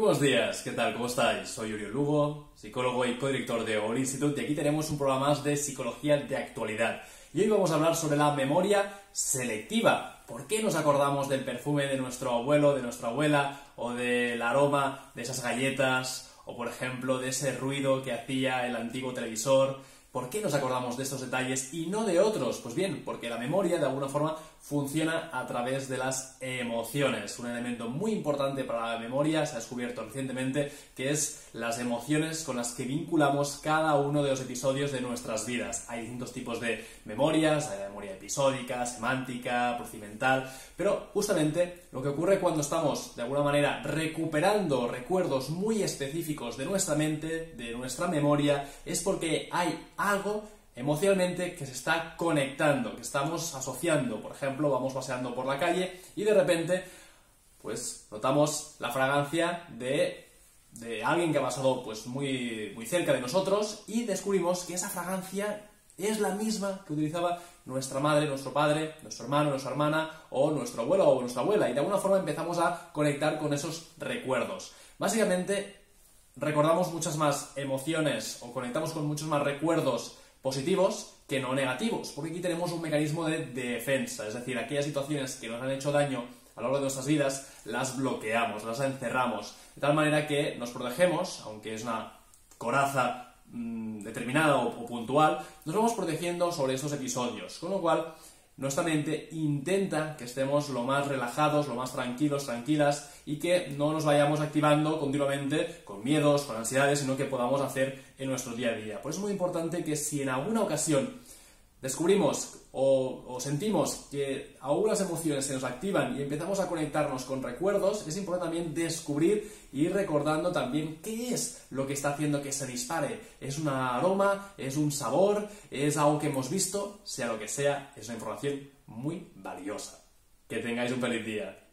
buenos días, ¿qué tal? ¿Cómo estáis? Soy Uriel Lugo, psicólogo y codirector de Ori Institute y aquí tenemos un programa más de psicología de actualidad. Y hoy vamos a hablar sobre la memoria selectiva. ¿Por qué nos acordamos del perfume de nuestro abuelo, de nuestra abuela o del aroma de esas galletas o por ejemplo de ese ruido que hacía el antiguo televisor? ¿Por qué nos acordamos de estos detalles y no de otros? Pues bien, porque la memoria de alguna forma funciona a través de las emociones. Un elemento muy importante para la memoria se ha descubierto recientemente que es las emociones con las que vinculamos cada uno de los episodios de nuestras vidas. Hay distintos tipos de memorias, hay memoria episódica, semántica, procedimental, pero justamente lo que ocurre cuando estamos de alguna manera recuperando recuerdos muy específicos de nuestra mente, de nuestra memoria, es porque hay algo emocionalmente que se está conectando, que estamos asociando. Por ejemplo, vamos paseando por la calle y de repente, pues notamos la fragancia de, alguien que ha pasado pues muy, muy cerca de nosotros y descubrimos que esa fragancia es la misma que utilizaba nuestra madre, nuestro padre, nuestro hermano, nuestra hermana o nuestro abuelo o nuestra abuela. Y de alguna forma empezamos a conectar con esos recuerdos. Básicamente, recordamos muchas más emociones o conectamos con muchos más recuerdos positivos que no negativos, porque aquí tenemos un mecanismo de defensa, es decir, aquellas situaciones que nos han hecho daño a lo largo de nuestras vidas, las bloqueamos, las encerramos, de tal manera que nos protegemos, aunque es una coraza mm, determinada o puntual, nos vamos protegiendo sobre esos episodios, con lo cual nuestra mente intenta que estemos lo más relajados, lo más tranquilos, tranquilas y que no nos vayamos activando continuamente con miedos, con ansiedades, sino que podamos hacer en nuestro día a día. Por eso es muy importante que si en alguna ocasión descubrimos o, sentimos que algunas emociones se nos activan y empezamos a conectarnos con recuerdos, es importante también descubrir y ir recordando también qué es lo que está haciendo que se dispare. ¿Es un aroma? ¿Es un sabor? ¿Es algo que hemos visto? Sea lo que sea, es una información muy valiosa. Que tengáis un feliz día.